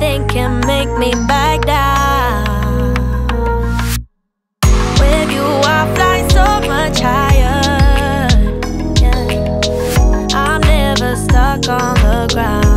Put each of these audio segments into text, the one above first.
nothing can make me back down. With you, I fly so much higher. Yeah. I'm never stuck on the ground.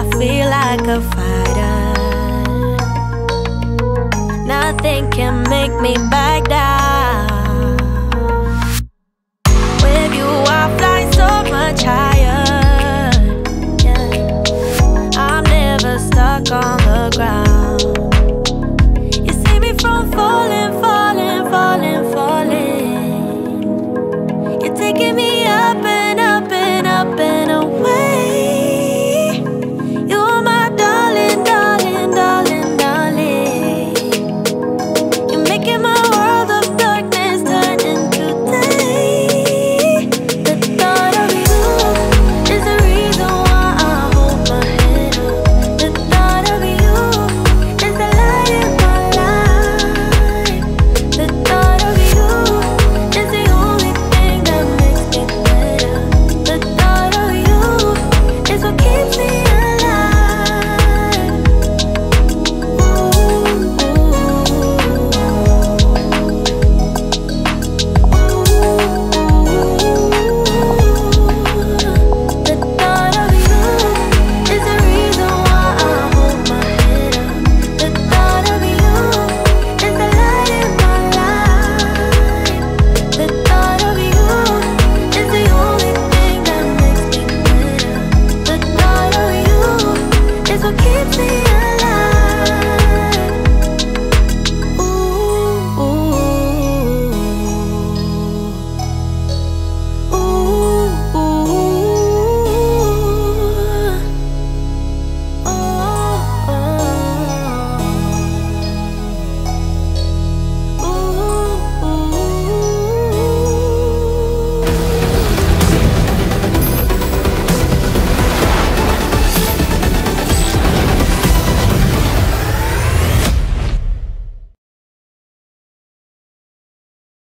I feel like a fighter. Nothing can make me back down.